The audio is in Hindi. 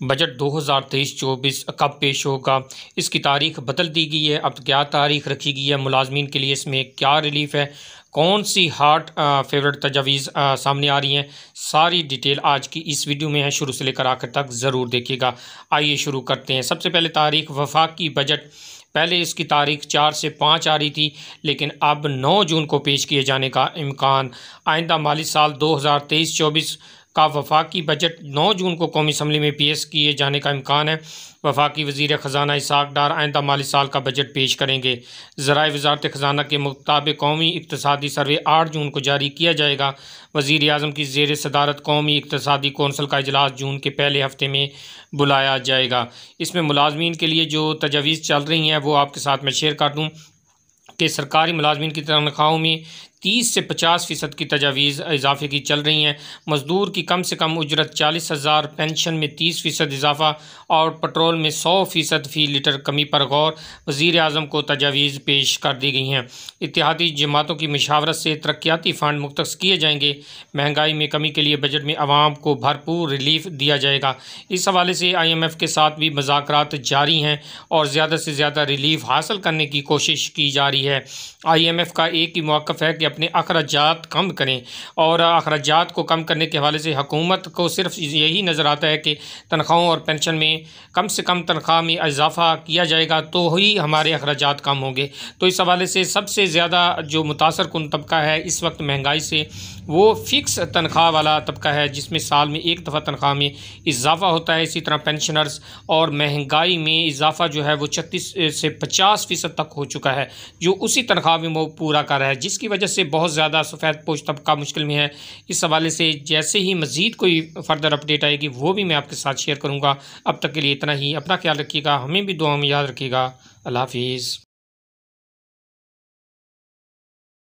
बजट 2023-24 कब पेश होगा? इसकी तारीख बदल दी गई है। अब क्या तारीख रखी गई है? मुलाजमीन के लिए इसमें क्या रिलीफ है? कौन सी हार्ट फेवरेट तजावीज़ सामने आ रही हैं? सारी डिटेल आज की इस वीडियो में है। शुरू से लेकर आखिर तक ज़रूर देखिएगा। आइए शुरू करते हैं। सबसे पहले तारीख वफाकी बजट। पहले इसकी तारीख चार से पाँच आ रही थी, लेकिन अब नौ जून को पेश किए जाने का इम्कान। आइंदा माली साल दो हज़ार तेईस चौबीस का वफाकी बजट नौ जून को कौमी असम्बली में पेश किए जाने का इम्कान है। वफाकी वज़ीर ख़जाना इसाक डार आइंदा माली साल का बजट पेश करेंगे। ज़राए वजारत ख़जाना के मुताबिक कौमी इकतदी सर्वे आठ जून को जारी किया जाएगा। वज़ी अजम की जेर सदारत कौमी इकतदी कौंसल का अजलास जून के पहले हफ़्ते में बुलाया जाएगा। इसमें मुलाजमीन के लिए जो तजावीज़ चल रही हैं, वो आपके साथ मैं शेयर कर दूँ। कि सरकारी मुलाजमीन की तनख्वाहों में तीस से पचास फ़ीसद की तजावीज़ इजाफे की चल रही हैं। मज़दूर की कम से कम उजरत चालीस हज़ार, पेंशन में तीस फ़ीसद इजाफा और पेट्रोल में सौ फ़ीसद फ़ी लीटर कमी पर गौर वज़ी अजम को तजावीज़ पेश कर दी गई हैं। इतिहादी जमातों की मशावरत से तरक्याती फ़ंड मुख्त किए जाएँगे। महँगाई में कमी के लिए बजट में आवाम को भरपूर रिलीफ दिया जाएगा। इस हवाले से आई एम एफ़ के साथ भी मज़ाक जारी हैं और ज़्यादा से ज़्यादा रिलीफ हासिल करने की कोशिश की जा रही है। आई एम एफ़ का एक ही मौक़ है कि अपने अखराज कम करें। और अखराज को कम करने के हवाले से हुकूमत को सिर्फ़ यही नज़र आता है कि तनख्वाहों और पेंशन में कम से कम तनख्वाह में इजाफ़ा किया जाएगा तो ही हमारे अखराज कम होंगे। तो इस हवाले से सबसे ज़्यादा जो मुतासर कन तबका है इस वक्त महँगाई से, वो फ़िक्स तनख्वाह वाला तबका है, जिसमें साल में एक दफ़ा तनख्वाह में इजाफ़ा होता है। इसी तरह पेंशनर्स और महँगाई में इजाफ़ा जो है वो छत्तीस से पचास फ़ीसद तक हो चुका है, जो उसी तनख्वाह में वो पूरा कर रहा है, जिसकी वजह से बहुत ज़्यादा सफ़ेद पोश तबका मुश्किल में है। इस हवाले से जैसे ही मज़ीद कोई फर्दर अपडेट आएगी, वो भी मैं आपके साथ शेयर करूँगा। अब तक के लिए इतना ही। अपना ख्याल रखिएगा, हमें भी दुआ में याद रखिएगा। अल्लाह हाफिज़।